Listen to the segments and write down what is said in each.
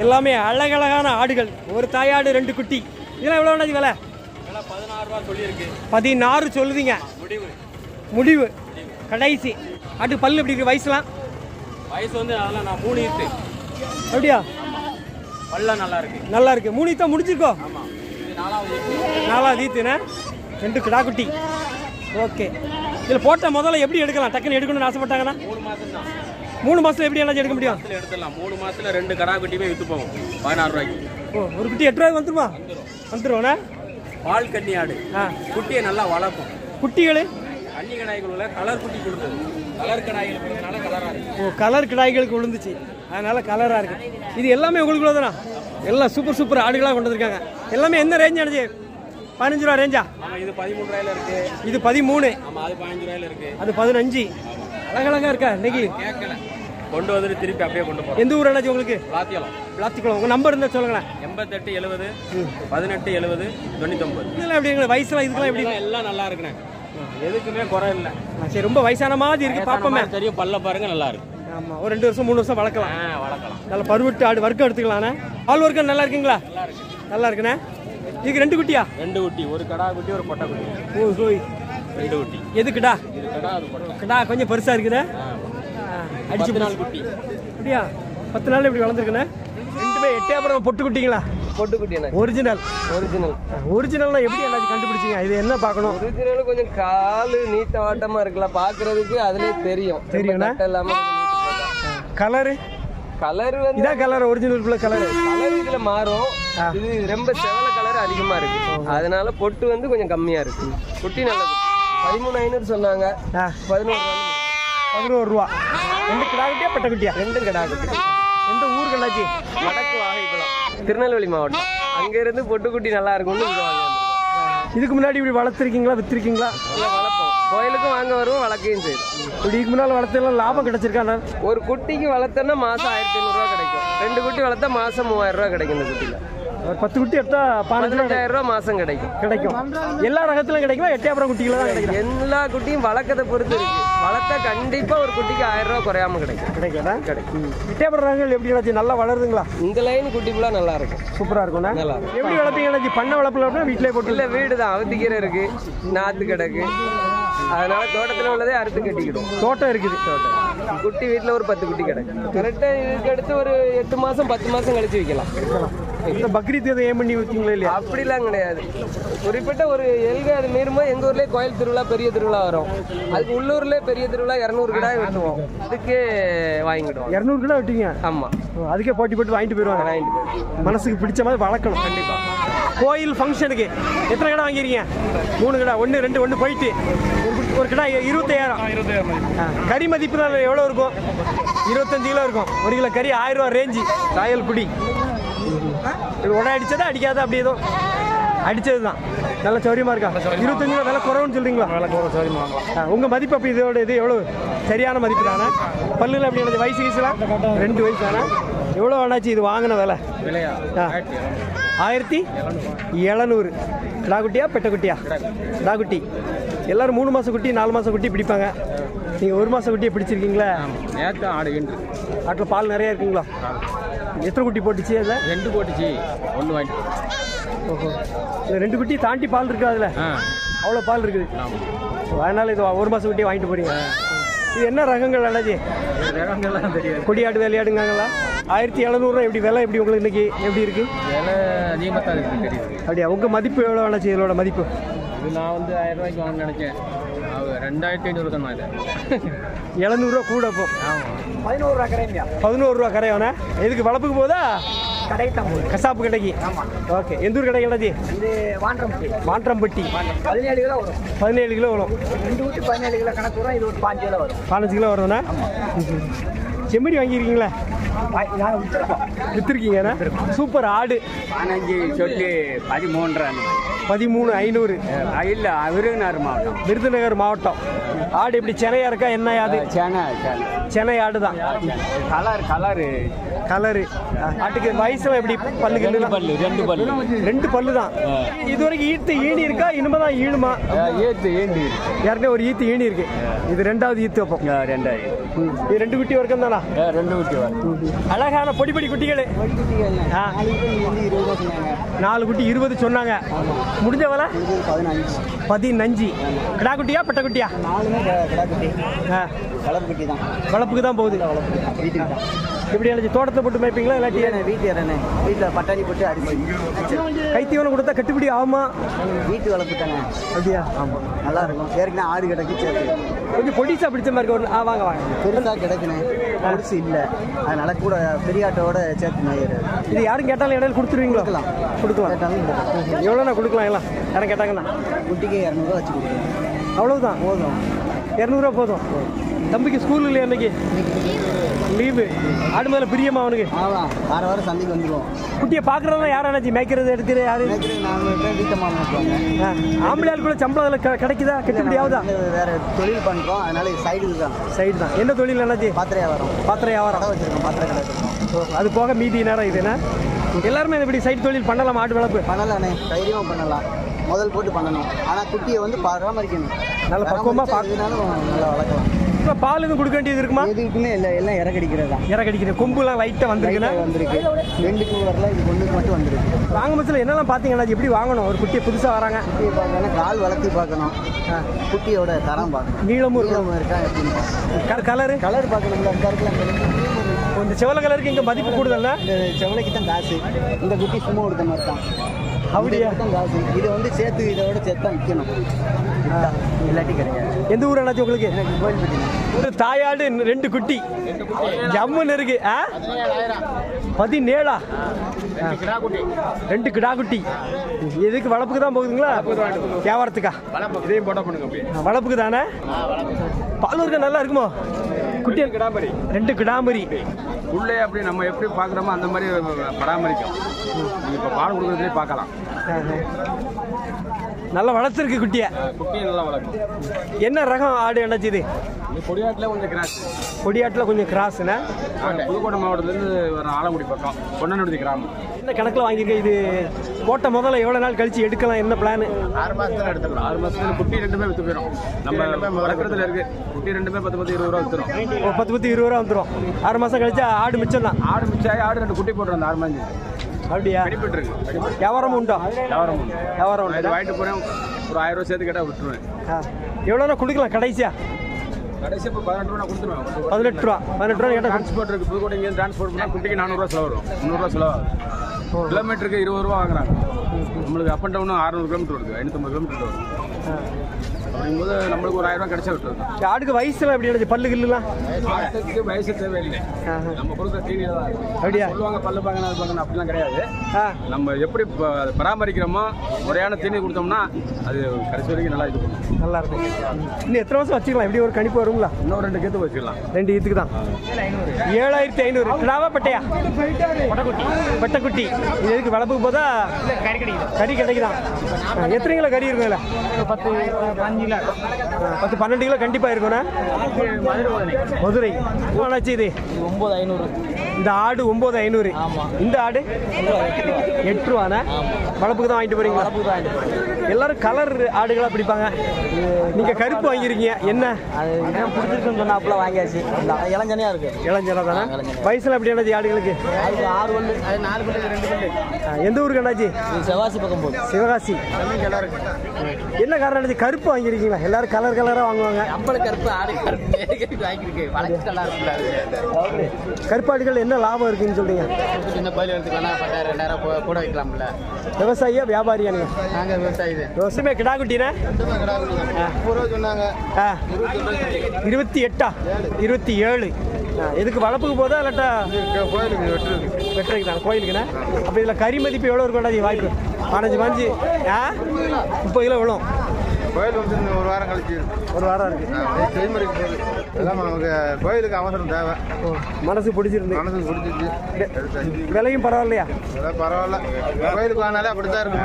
எல்லாமே அழகழகான ஆடுகள். ஒரு தாயாடு ரெண்டு குட்டி. இதெல்லாம் எவ்வளோ விலை? பதினாறு சொல்லுதீங்க முடிவு. முடிவு. கடைசி. ஆட்டு பல்லு எப்படி இருக்கு? வயசுலாம்? வயசு வந்து அதெல்லாம் நான் மூணு ஈத்து அப்படியா? பல்ல நல்லா இருக்கு. நல்லா இருக்கு. மூணு தான் முடிச்சிருக்கோ நாலாவது ஈத்து. ஈத்துண்ணே ரெண்டு கிடா குட்டி. ஓகே. இதில் போட்ட முதல்ல எப்படி எடுக்கலாம்? டக்குன்னு எடுக்கணும்னு ஆசைப்பட்டாங்கன்னா? மூணு மாசம் தான் மூணு மாசத்துல எப்படி என்ன எடுக்க முடியும்? எடுத்துடலாம். மூணு மாசத்துல ரெண்டு கடா குட்டியுமே வித்து போகும் பதினாறு ரூபாய்க்கு. ஓ ஒரு குட்டி எட்டு ரூபாய்க்கு வந்துருமா? வந்துருவோண்ணே பால் கன்னி ஆடு. குட்டியை நல்லா வளர்க்கும் குட்டிகள்? கன்னி கடாய்க்குள்ள கலர் குட்டி கொடுத்தது கலர் கடாய்கள் கொடுத்தனால கலரா இருக்கு ஓ கலர் கிடாய்களுக்கு விழுந்துச்சு. அதனால கலராக இருக்கு. இது எல்லாமே உங்களுக்குள்ள தானா எல்லாம் சூப்பர் சூப்பர் ஆடுகளாக கொண்டு வந்திருக்காங்க. எல்லாமே என்ன ரேஞ்ச் அடைஞ்சு பதினஞ்சு ரூபா ரேஞ்சா இது பதிமூணு ரூபாயில இருக்கு. இது பதிமூணு. அது பதினஞ்சு ரூபாயில இருக்கு. அது பதினஞ்சு. அழகழகா இருக்கா இன்னைக்கு? கொண்டு வந்துட்டு திருப்பி அப்படியே கொண்டு போறோம். எந்த ஊர் அண்ணாச்சி உங்களுக்கு? பிளாத்தியலம் விளாத்திக்குளம் உங்கள் நம்பர் இருந்தால் சொல்லுங்களேன். எண்பத்தெட்டு எழுபது பதினெட்டு எழுபது தொண்ணூத்தொம்பது இதெல்லாம் எப்படி எங்களுக்கு வயசுலாம் இதுக்கெல்லாம் எப்படி? எல்லாம் நல்லா இருக்குண்ணே. எதுக்குமே குறை இல்லை. சரி ரொம்ப வயசான மாதிரி இருக்கு பார்ப்போமே தெரியும். பல்ல பாருங்க நல்லா இருக்கு. ஆமாம் ஒரு ரெண்டு வருஷம் மூணு வருஷம் வளர்க்கலாம். வளர்க்கலாம். நல்ல பருவட்டு ஆடு வர்க்கம் எடுத்துக்கலாண்ணே பால் வர்க்கம் நல்லா இருக்குங்களா? நல்லா இருக்கு. நல்லா இருக்குண்ணே. இதுக்கு ரெண்டு குட்டியா? ரெண்டு குட்டி ஒரு கடா குட்டி ஒரு பொட்டை குட்டி. ஓ ஓய் ரெண்டு குட்டி. எதுக்குடா இது கடா கொஞ்சம் பெருசா இருக்குண்ணே ஆ. அடிச்சு நாள் குட்டி. அப்படியா? பத்து நாள் இப்படி வளர்ந்துருக்குண்ணே? ரெண்டுமே எட்டே அப்புறம் பொட்டு குட்டிங்களா பொட்டு குட்டி ஒரிஜினல் ஒரிஜினல் ஒரிஜினல்னா எப்படி எல்லாத்தையும் கண்டுபிடிச்சிங்க? இது என்ன பார்க்கணும்? ஒரிஜினல் கொஞ்சம் காலு நீட்ட வாட்டமா இருக்குல்ல பாக்குறதுக்கு அதுலயே தெரியும். தெரியும்ண்ணா? இல்லாம கலரு கலர் வந்து இதான் கலர் ஒரிஜினல் உள்ள கலர் கலர் இதுல மாறும். இது ரொம்ப செவல கலர் அதிகமா இருக்கு. அதனால பொட்டு வந்து கொஞ்சம் கம்மியா இருக்கு. குட்டி நல்ல குட்டி பதிமூணு ஐநூறு சொன்னாங்க. பதினோரு. பதினோரு ரூபா. ரெண்டு கிடா குட்டியா பெட்ட குட்டியா ரெண்டும் கடா குட்டி எந்த ஊருக்கு அண்ணாச்சி வடக்கு வாகைக்குளம் திருநெல்வேலி மாவட்டம். அங்க இருந்து பொட்டு குட்டி நல்லா இருக்கும்னு இங்க வாங்க வந்திருக்கோம். இதுக்கு முன்னாடி இப்படி வளர்த்துருக்கீங்களா வளர்ப்போம். கோயிலுக்கும் வாங்க வருவோம் வளர்க்கையும் செய்யும் இப்படி இதுக்கு முன்னால் வளர்த்தெல்லாம் லாபம் கிடைச்சிருக்கா ஒரு குட்டிக்கு வளர்த்தோன்னா மாசம் ஆயிரத்தி ஐநூறுரூவா கிடைக்கும். ரெண்டு குட்டி வளர்த்தா மாசம் மூவாயிரம் ரூபா கிடைக்கும் இந்த குட்டியில. ஒரு பத்து குட்டி எடுத்தா பதினஞ்சாயிரம் ரூபா மாசம் கிடைக்கும். கிடைக்கும். எல்லா ரகத்திலும் கிடைக்குமா? எட்டயபுரம் குட்டிகள் தான் கிடைக்கும் எல்லா குட்டியும் வளர்க்கறத பொறுத்து இருக்கு. வளர்த்தா கண்டிப்பா ஒரு குட்டிக்கு ஆயிரம் ரூபா குறையாம கிடைக்கும். கிடைக்கும்னா கிடைக்கும். எட்டயபுரம் ரகங்கள் எப்படி அண்ணாச்சி நல்லா வளருதுங்களா? இந்த லைன் குட்டி ஃபுல்லா நல்லா இருக்கும். சூப்பரா இருக்கும்ண்ணா நல்லா இருக்கும். எப்படி வளர்ப்பீங்க? அண்ணாச்சி பண்ண வளர்ப்புல வீட்டிலே போட்டு இல்ல வீடு தான். அவத்திக்கீரை இருக்கு. நாத்து கிடக்கு. அதனால தோட்டத்துல உள்ளதே அறுத்து கட்டிக்கிடும் தோட்டம் இருக்குது. தோட்டம் குட்டி வீட்டுல ஒரு பத்து குட்டி கிடக்கு. கரெக்டா இதுக்கு அடுத்து ஒரு எட்டு மாசம் பத்து மாசம் கழிச்சு வைக்கலாம். இந்த பக்ரீத் எதை ஏன் பண்ணி வைக்கீங்களா இல்லையா? அப்படிலாம் கிடையாது. குறிப்பிட்ட ஒரு எல்க அது மீறும்போது எங்க ஊர்லயே கோயில் திருவிழா பெரிய திருவிழா வரும். அதுக்கு உள்ளூர்ல பெரிய திருவிழா இரநூறு கிடாய் வெட்டுவோம். அதுக்கு வாங்கிடுவோம். இரநூறு கிலோ விட்டீங்க ஆமா. அதுக்கே போட்டி போட்டு வாங்கிட்டு போயிடுவாங்க. வாங்கிட்டு போயிடுவோம். மனசுக்கு பிடிச்ச மாதிரி வளர்க்கணும். கண்டிப்பா. கோயில் ஃபங்க்ஷனுக்கு எத்தனை கடை வாங்கிருக்கீங்க மூணு கடை ஒன்று ரெண்டு ஒன்று போயிட்டு ஒரு கடை இருபத்தாயிரம் கறி மதிப்பு எவ்வளோ இருக்கும்? இருபத்தஞ்சு கிலோ இருக்கும். ஒரு கிலோ கறி ஆயிரம் ரூபா ரேஞ்சு ராயல் குடி. உடனே அடிச்சதா அடிக்காத அப்படி ஏதோ. அடிச்சது தான் நல்ல சௌரியமா இருக்கா? இருபத்தஞ்சு ரூபா விலை குறவுன்னு சொல்றீங்களா? விலை குறவு சௌரியமா உங்க மதிப்பு அப்போ இதோட இது எவ்வளவு? சரியான மதிப்பு தானே? பல்லுல அப்படி என்னது வயசு வயசுல ரெண்டு வயசு தானே? எவ்வளோ வேணாச்சு இது வாங்கின விலை. ஆயிரத்தி எழுநூறு. கிடாக்குட்டியா பெட்டக்குட்டியா கிடாக்குட்டி எல்லாரும் மூணு மாதம் குட்டி நாலு மாதம் குட்டி பிடிப்பாங்க. நீங்கள் ஒரு மாதம் குட்டியை பிடிச்சிருக்கீங்களா? நேற்று ஆடு ஈன்று ஆட்டில் பால் நிறைய இருக்குங்களா? எத்தனை குட்டி போட்டுச்சு அதில்? ரெண்டு போட்டுச்சு. ஒன்று வாங்கிட்டு ஓஹோ. ரெண்டு குட்டி தாண்டி பால் இருக்கு அதில்? அவ்வளோ பால் இருக்குது. அதனால இது ஒரு மாதம் குட்டியை வாங்கிட்டு போறீங்க. இது என்ன ரகங்கள் அண்ணாச்சி? ரகங்கள்லாம் தெரியாது. கொடியாடு விளையாடுங்காங்களா ஆயிரத்தி எழுநூறுவா எப்படி விலை எப்படி உங்களுக்கு இன்னைக்கு எப்படி இருக்கு? விலை அதிகமாக தான் இருக்குது தெரியுது. அப்படியா உங்கள் மதிப்பு எவ்வளோ வேணாச்சு இதோட மதிப்பு? இது நான் வந்து ஆயிரம் ரூபாய்க்கு வாங்க நினைச்சேன். ரெண்டாயிரத்தி ஐநூறு தான் இது எழுநூறுவா கூட அப்போ ஆமாம் பதினோரு ரூபா கரைங்க பதினோரு ரூபா கரையாண்ணே எதுக்கு வளர்ப்புக்கு போதா? கடைக்கு தான் போகுது கசாப்பு கடைக்கு. ஓகே. எந்த ஊர் கடை இது வாண்டம்பட்டி மாற்றம்பட்டி பதினேழு கிலோ வரும். பதினேழு கிலோ வரும். ரெண்டு ஊட்டி பதினேழு கிலோ கணக்கு வரும் இது ஒரு பாஞ்சு கிலோ வரும். பதினஞ்சு கிலோ வருதுண்ணா? செம்மறி வாங்கியிருக்கீங்களா? வித்துருக்கீங்கண்ணா சூப்பர் ஆடு. பதினஞ்சு சொல்லி பதிமூன்றரை பதிமூணு ஐநூறு. இல்லை விருதுநகர் மாவட்டம். விருதுநகர் மாவட்டம். ஆடு எப்படி சென்னையா இருக்கா என்ன ஆடு? சேனை சேனை சென்னை. ஆடு தான் கலர் கலரு கலரு ஆட்டுக்கு வயசுல எப்படி பல்லு கில்லு பல்லு ரெண்டு பல்லு. ரெண்டு பல்லு தான் இது வரைக்கும் ஈத்து ஈனி இருக்கா இனிமே தான் ஈணுமா ஏத்து ஏண்டு ஏற்கனவே ஒரு ஈத்து ஈனி இருக்கு. இது ரெண்டாவது ஈத்து அப்போ. ரெண்டாயிரம் இது ரெண்டு குட்டி வரைக்கும் தானா? ரெண்டு குட்டி வரும் அழகான பொடி பொடி குட்டிகள். நாலு குட்டி இருபது சொன்னாங்க. முடிஞ்ச விலை? பதினஞ்சு. கிடா குட்டியா பெட்ட குட்டியா? நாலுமே கிடா குட்டி. ஆ, கலர் குட்டி தான் வளர்ப்புக்கு தான் போகுது. எப்படி எனக்கு தோட்டத்தை போட்டு மேய்ப்பீங்களா இல்லாட்டி வீட்டு இறனே. வீட்டில் பட்டாணி போட்டு அரிசி கைத்தீவனம் கொடுத்தா கட்டுப்படி ஆகுமா? வீட்டு வளர்ப்பு தானே அப்படியா? ஆமாம் நல்லா இருக்கும். ஏற்கனவே ஆடு கிடக்கு சேர்த்து கொஞ்சம் பொடிசா பிடிச்ச மாதிரி இருக்கு ஒரு- ஆ வாங்க வாங்க. பெருசாக கிடக்குனே. அரிசி இல்லை. அதனால கூட பெரியாட்டோட சேர்த்து மேயிரு இது யாரும் கேட்டாலும் இடையில கொடுத்துருவீங்களா? கொடுக்கலாம். கொடுக்கலாம். கேட்டாலும் கொடுக்கலாம். எவ்வளோண்ணா கொடுக்கலாம் எல்லாம்? யாரும் கேட்டாங்கன்னா? குட்டிக்கு இரநூறுவா வச்சு கொடுக்குறேன் அவ்வளவுதான்? போதும். இரநூறுவா போதும். தம்பிக்கு ஸ்கூல் இல்லையா இன்னைக்கு? லீவு ஆடு மேல பிரியமா அவனுக்கு? வார வாரம் சந்தைக்கு வந்துடுவோம் குட்டியை பார்க்குறதா யார் அண்ணாச்சி? மேய்க்கிறது எடுக்கிறது யாரு? ஆம்பளை ஆள் கூட சம்பளம் அதில் கிடைக்குதா? கட்டுப்படி ஆகுதா? வேற தொழில் பண்ணுறோம் அதனால சைடுக்கு தான். சைடு தான். என்ன தொழில் அண்ணாச்சி? பாத்திரையா வரும் பாத்திர வியாபாரம். வச்சிருக்கோம் பாத்திரை கடை அது போக மீதி நேரம் இதுனா எல்லாருமே இப்படி சைடு தொழில் பண்ணலாம் ஆடு வளர்ப்பு பண்ணலாண்ணே தைரியமாக பண்ணலாம். முதல் போட்டு பண்ணணும். ஆனால் குட்டியை வந்து பராமரிக்கணும். நல்ல பக்குவமா பராமரிச்சா எதுனாலும் நல்லா வளர்க்கலாம். இப்போ பால் எதுவும் கொடுக்க வேண்டியது இருக்குமா? எதுக்குமே இல்லை எல்லாம் இறக்கடிக்கிறது. தான் இற கடிக்கிறது கொம்புலாம் லைட்டாக வந்திருக்குன்னா வந்திருக்கு. ரெண்டுக்கு வரல இது ஒன்றுக்கு மட்டும் வந்திருக்கு. வாங்க பட்சத்தில் என்னெல்லாம் பார்த்தீங்கன்னா எப்படி வாங்கணும்? ஒரு குட்டியை புதுசாக வராங்க. குட்டியை பார்க்கணும் கால் வளர்த்தி பார்க்கணும். குட்டியோட தரம் பார்க்கணும். நீளமும் இருக்கும் நீளம் இருக்கா எப்படின்னு பார்க்கணும். கலரு கலர் பார்க்கணும்ல அந்த இருக்கலாம் இந்த செவல கலருக்கு இங்கே மதிப்பு கூடுதல்ல? இந்த செவலைக்கு தான் காசு. இந்த குட்டி சும்மா கொடுத்த மாதிரி தான். அப்படியா? இதை வந்து சேர்த்து இதோட சேர்த்து தான் விற்கணும் இல்லாட்டி கிடையாது. எந்த ஊர் அண்ணாச்சி உங்களுக்கு? ஒரு தாயாடு ரெண்டு குட்டி. ஜம்முன்னு இருக்கு. ஆ? பதினேழா? ரெண்டு கிடா குட்டி எதுக்கு வளர்ப்புக்கு தான் போகுதுங்களா? வியாபாரத்துக்கா? இதையும் போட்டோ பண்ணுங்க அப்படியே. வளர்ப்புக்கு தானே? பால் இருக்க நல்லா இருக்குமோ? குட்டி கிடாமரி ரெண்டு கிடாமரி உள்ளே அப்படி நம்ம எப்படி பார்க்குறோமோ அந்த மாதிரி பராமரிக்கும். இப்போ பால் கொடுக்குறதுலேயே பார்க்கலாம். நல்லா வளர்த்துருக்கு குட்டியை. குட்டியும் நல்லா வளர்க்கும் என்ன ரகம் ஆடு அண்ணாச்சி இது? கொடியாட்டில் கொஞ்சம் கிராஸ் கொடியாட்டில் கொஞ்சம் கிராஸ்ண்ணே புதுக்கோட்டை மாவட்டத்துலேருந்து வர ஆலங்குடி பக்கம் பொன்னநடுதி கிராமம். என்ன கணக்கில் வாங்கியிருக்கேன் இது போட்ட முதல்ல எவ்வளோ நாள் கழிச்சு எடுக்கலாம் என்ன பிளான் ஆறு மாதத்துல எடுத்துக்கலாம். ஆறு மாதத்துல குட்டி ரெண்டுமே வித்து போயிடும் நம்ம வளர்க்குறதுல இருக்கு. குட்டி ரெண்டுமே பத்து பத்து இருபது ரூபா ஒரு பத்து பத்து இருபது ரூபா வந்துடும் ஆறு மாதம் கழிச்சா ஆடு மிச்சம் தான். ஆடு மிச்சாயி ஆடு ரெண்டு குட்டி போட்டுரும் ஆறு மாதம் அப்படியா? பெனிஃபிட் இருக்கு வியாபாரமும் உண்டோ? வியாபாரம் உண்டு. வியாபாரம் உண்டு? இது வாங்கிட்டு போறேன். ஒரு ஆயிரம் ரூபா சேர்த்து கேட்டால் விட்டுருவேன். ஆ. எவ்வளோனா கொடுக்கலாம் கடைசியா? கடைசி இப்போ பதினெட்டு ரூபா கொடுத்துருவேன். பதினெட்டு ரூபா. பதினெட்டு ரூபா. கேட்டால் டிரான்ஸ்போர்ட் இருக்கு. புதுக்கோட்டை இங்கே டிரான்ஸ்போர்ட் பண்ணால் குட்டிக்கு நானூறுரூவா செலவு வரும். முந்நூறுரூவா செலவு கிலோமீட்டருக்கு இருபது ரூபா வாங்குறாங்க நம்மளுக்கு அப் அண்ட் டவுனும் அறுநூறு கிலோமீட்டர் வருது ஐநூற்றம்பது கிலோமீட்டர் வரும் அப்படிங்கும்போது நம்மளுக்கு ஒரு ஆயிரம் ரூபா கிடைச்சா விட்டுருது ஆடுக்கு வயசுல எப்படி இருந்துச்சு? பல்லு கில்லுலாம்? வயசு தேவையில்லை. நம்ம கொடுக்குற தீனியில் தான். அப்படியா? சொல்லுவாங்க பல்லு பாங்க அது அப்படிலாம் கிடையாது. நம்ம எப்படி பராமரிக்கிறோமோ முறையான தீனி கொடுத்தோம்னா அது கடைசி வரைக்கும் நல்லா இது பண்ணும். நல்லா இருக்கும். இன்னும் எத்தனை வருஷம் வச்சுக்கலாம்? எப்படி ஒரு கணிப்பு வருங்களா? இன்னும் ரெண்டு கேத்து வச்சுக்கலாம். ரெண்டு இதுக்கு தான். ஏழாயிரத்தி ஐநூறு. கிடாவா பட்டையா பெட்டக்குட்டி. இது எதுக்கு வளர்ப்புக்கு போதா? கறி கிடைக்குதான் எத்தனை கிலோ கறி இருக்கும் இதில்? பத்து பத்து பன்னெண்டு கிலோ கண்டிப்பாக இருக்கும்ண்ணா. மதுரை. எவ்வளோச்சு இது? ஒம்பது ஐநூறு. இந்த ஆடு ஒம்பது ஐநூறு. இந்த ஆடு? எட்டு ரூபாண்ணா? வளர்ப்புக்கு தான் வாங்கிட்டு போறீங்களா? எல்லாரும் கலர் ஆடுகளா பிடிப்பாங்க. நீங்க கருப்பு வாங்கிருக்கீங்க என்ன? அது என்ன பிடிச்சிருக்குன்னு சொன்னாப்புல வாங்கியாச்சு. இளஞ்சனையா இருக்கு. இளஞ்சனா தானே? வயசுல எப்படி அண்ணாச்சி ஆடுகளுக்கு? அது ஆறு பல்லு. அது நாலு பல்லு ரெண்டு பல்லு. எந்த ஊருக்கு அண்ணாச்சி செவாசி பக்கம் போகுது. சிவகாசி என்ன காரணம் அண்ணாச்சி கருப்பு வாங்கிருக்கீங்களா எல்லாரும் கலர் கலரா வாங்குவாங்க. அம்பளை கருப்பு ஆடு கருப்பு. வாங்கியிருக்கு. கருப்பாடுகள் என்ன லாபம் இருக்குன்னு சொல்றீங்க? சின்ன கோயில் எடுத்து வேணா பத்தாயிரம் ரெண்டாயிரம் கூட- வைக்கலாம்ல. விவசாயியா வியாபாரியா நீங்க? நாங்கள் விவசாயி. ரூபா சொன்னாங்க. ஆ. இருபத்தி எட்டா? இருபத்தி ஏழு. எதுக்கு வளர்ப்புக்கு போதா இல்லாட்டா கோயிலுக்கு வெட்டு வெட்டுறதுக்கு தான் கோயிலுக்குண்ணே அப்போ இதில் கறி மதிப்பு எவ்வளோ இருக்கும் வாய்ப்பு? பதினஞ்சு பாஞ்சு ஆ? முப்பது கிலோ விழும். கோயில் வந்து ஒரு வாரம் கழிச்சு ஒரு வாரம் இருக்கு. செய்முறைக்கு போகுது. எல்லாம் நமக்கு கோயிலுக்கு அவசரம் தேவை. மனசு பிடிச்சிருந்து. மனசுக்கு பிடிச்சிச்சு எடுத்தாச்சு. விலையும் பரவாயில்லையா? அதெல்லாம் பரவாயில்ல. கோயிலுக்கு வாங்கினாலே அப்படித்தான் இருக்கும்.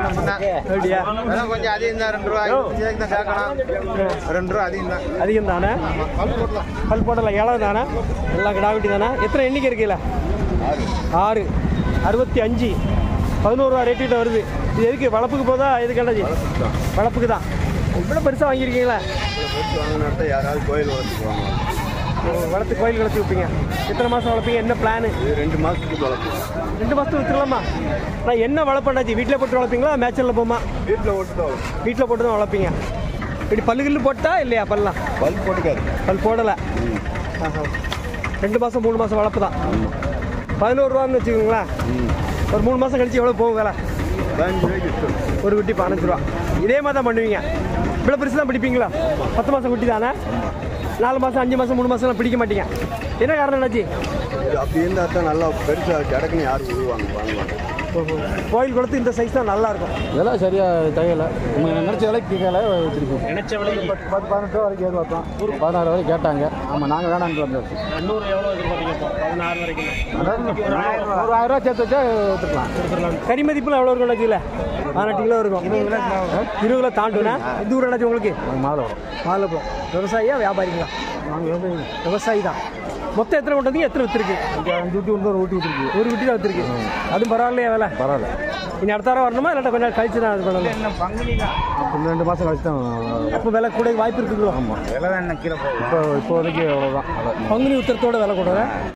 அதெல்லாம் கொஞ்சம் அதிகம் தான் ரெண்டு ரூபா தான் கேட்கணும் ரெண்டு ரூபா அதிகம் தான் அதிகம் தானே பல் போடலாம். பல் போடல. இளவு தானே எல்லாம் கிடாவிட்டி தானே எத்தனை எண்ணிக்கை இருக்குல்ல ஆறு. அறுபத்தி அஞ்சு. பதினோரு ரூபா ரேட்டு கிட்ட வருது. இது எதுக்கு? வளர்ப்புக்கு போதா? எதுக்கு அண்ணாச்சி வளர்ப்புக்கு தான். இவ்வளோ பெருசாக வாங்கியிருக்கீங்களா? வாங்கினா யாராவது கோயில் வந்துக்குவாங்க வளர்த்து கோயில் வளர்த்து வைப்பீங்க எத்தனை மாதம் வளர்ப்பீங்க? என்ன பிளானு ரெண்டு மாசத்துக்கு வளர்ப்போம். ரெண்டு மாதத்துக்கு விற்றுலாமா நான் என்ன வளர்ப்பேன்டாச்சு வீட்டில் போட்டு வளர்ப்பீங்களா? மேட்சரில் போமா? வீட்டில் ஓட்டு தான் வீட்டில் போட்டு தான் வளர்ப்பீங்க. இப்படி பல்லு கில்லு போட்டா இல்லையா பல்லாம் பல்ப் போட்டுக்காது. பல் போடலை. ஆஹா. ரெண்டு மாதம் மூணு மாதம் வளர்ப்பு தான். பதினோரு ரூபான்னு வச்சுக்கோங்களேன். ஒரு மூணு மாதம் கழிச்சு எவ்வளோ போகும் வேலை? ஒரு குட்டி பதினஞ்சு ரூபா. இதே மாதிரி தான் பண்ணுவீங்க. இவ்வளோ பெருசு தான் பிடிப்பீங்களா? பத்து மாதம் குட்டி தானே? நாலு மாதம் அஞ்சு மாதம் மூணு மாதம்லாம் பிடிக்க மாட்டீங்க. என்ன காரணம் என்னாச்சு? அப்படி இருந்தால் தான் நல்லா பெருசாக கிடக்குன்னு யாரும் விழுவாங்க வாங்குவாங்க. கோயில் குளத்து இந்த சைஸ் தான் நல்லா இருக்கும். விலை சரியா தையல நம்ம நினைச்ச விலைக்கு கேட்கல திருப்பி நினைச்ச விலைக்கு பத்து பதினெட்டு வரைக்கும் எதிர்பார்த்தோம். பதினாறு வரைக்கும் கேட்டாங்க. ஆமாம் நாங்கள் வேணான்னு வந்தாச்சு ஒரு ஆயிரம் ரூபா. சேர்த்து வச்சா வித்துக்கலாம் கறி மதிப்புலாம் எவ்வளோ இருக்கும் அண்ணாச்சியில்? பதினெட்டு கிலோ இருக்கும். இருபது கிலோ தாண்டுனா எந்த ஊர் அண்ணாச்சி உங்களுக்கு? மாதம் மாலப்பம் விவசாயியா வியாபாரிங்களா? நாங்கள் விவசாயி தான். மொத்தம் எத்தனை கொண்டு வந்தீங்க? எத்தனை வித்துருக்கு? அஞ்சு ஊட்டி வந்து ஒரு ஊட்டி விட்டுருக்கு ஒரு குட்டி தான் வித்துருக்கு அதுவும் பரவாயில்லையா வேலை? பரவாயில்ல. இனி அடுத்த வாரம் வரணுமா? இல்லாட்டா கொஞ்சம் கழிச்சு தான் இது பண்ணணும். அப்போ ரெண்டு மாதம் கழிச்சு தான் அப்போ விலை கூட வாய்ப்பு இருக்குங்களோ? ஆமாம் விலை தான் கீழே இப்போ இப்போ வரைக்கும் அவ்வளோதான் பங்குனி உத்தரத்தோட விலை கூட